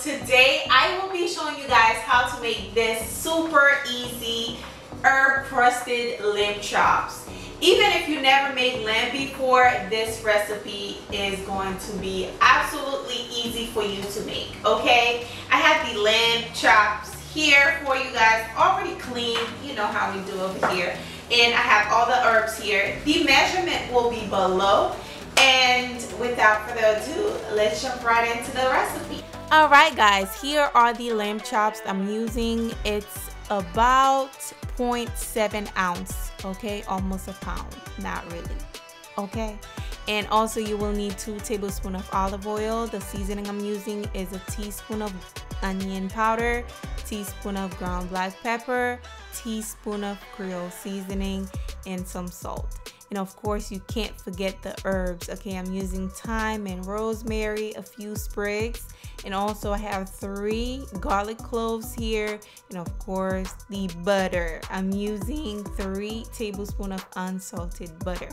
today I will be showing you guys how to make this super easy herb crusted lamb chops. Even if you never made lamb before, this recipe is going to be absolutely easy for you to make, okay? I have the lamb chops here for you guys, already clean, you know how we do over here. And I have all the herbs here. The measurement will be below. And without further ado, let's jump right into the recipe. All right, guys, here are the lamb chops I'm using. It's about 0.7 ounce, okay? Almost a pound, not really, okay? And also you will need two tablespoons of olive oil. The seasoning I'm using is a teaspoon of onion powder, teaspoon of ground black pepper, teaspoon of Creole seasoning, and some salt. And of course, you can't forget the herbs. Okay, I'm using thyme and rosemary, a few sprigs. And also I have three garlic cloves here. And of course, the butter. I'm using three tablespoons of unsalted butter.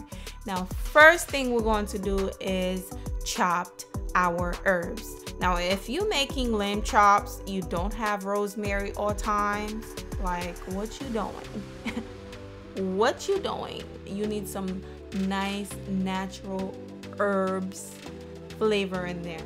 Now, first thing we're going to do is chopped our herbs. Now, if you're making lamb chops, you don't have rosemary or thyme, like what you doing? what you doing you need some nice natural herbs flavor in there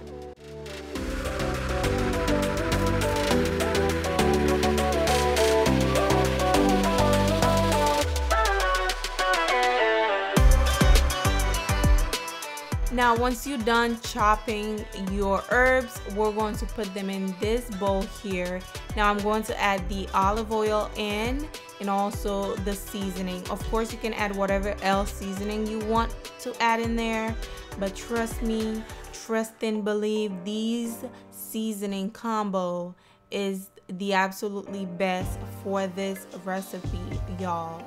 Now, once you're done chopping your herbs, we're going to put them in this bowl here. Now, I'm going to add the olive oil in and also the seasoning. Of course, you can add whatever else seasoning you want to add in there, but trust me, trust and believe these seasoning combo is the absolutely best for this recipe, y'all.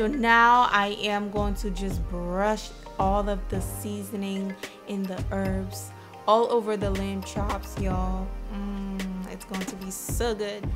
So now I am going to just brush all of the seasoning in the herbs all over the lamb chops, y'all. Mm, it's going to be so good.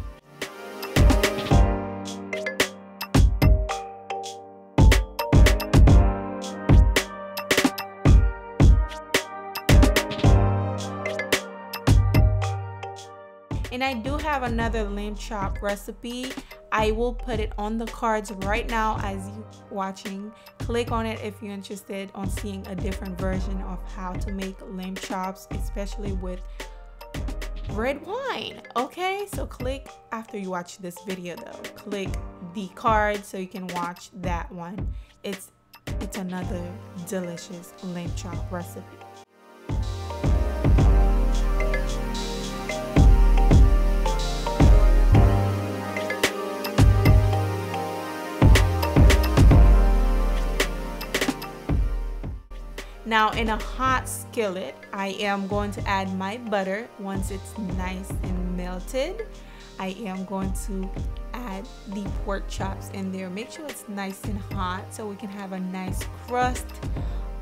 And I do have another lamb chop recipe. I will put it on the cards right now as you're watching. Click on it if you're interested on seeing a different version of how to make lamb chops, especially with red wine. Okay so click after you watch this video though. Click the card so you can watch that one. It's it's another delicious lamb chop recipe Now in a hot skillet, I am going to add my butter once it's nice and melted. I am going to add the pork chops in there. Make sure it's nice and hot so we can have a nice crust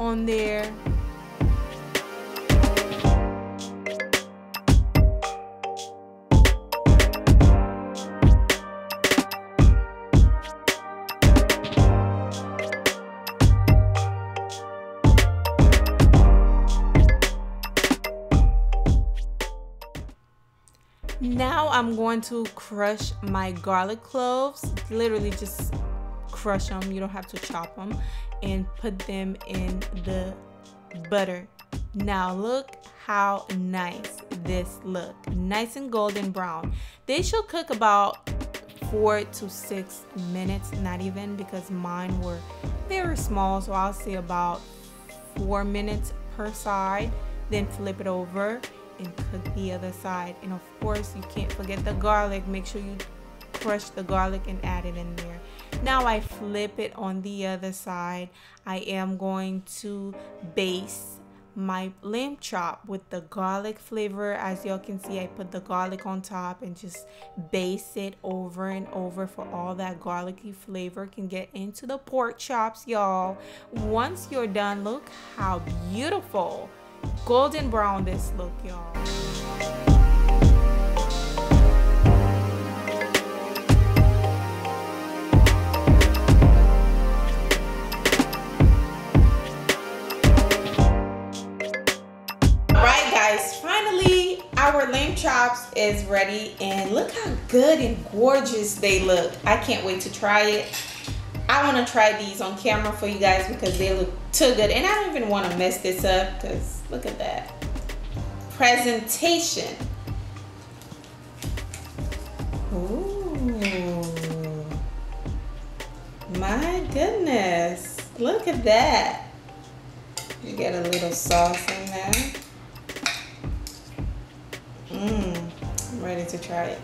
on there. Now I'm going to crush my garlic cloves, literally just crush them, you don't have to chop them, and put them in the butter. Now look how nice this look, nice and golden brown. They should cook about four to six minutes, not even because mine were very small, so I'll say about four minutes per side, then flip it over and cook the other side. And of course, you can't forget the garlic. Make sure you crush the garlic and add it in there. Now I flip it on the other side. I am going to base my lamb chop with the garlic flavor as y'all can see I put the garlic on top and just base it over and over for all that garlicky flavor can get into the pork chops y'all once you're done look how beautiful golden brown this look y'all right guys finally our lamb chops is ready and look how good and gorgeous they look. I can't wait to try it. I want to try these on camera for you guys because they look too good. And I don't even want to mess this up because look at that. Presentation. Ooh. My goodness. Look at that. You get a little sauce in there. Mmm. I'm ready to try it.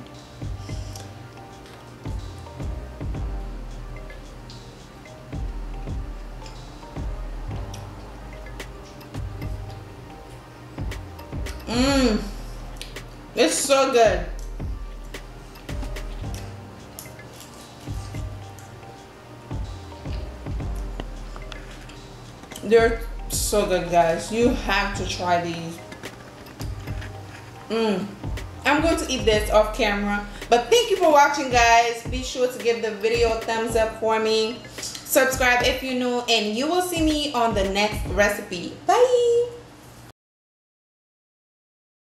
Mmm. It's so good. They're so good, guys. You have to try these. Mmm. I'm going to eat this off camera. But thank you for watching, guys. Be sure to give the video a thumbs up for me. Subscribe if you're new. And you will see me on the next recipe. Bye.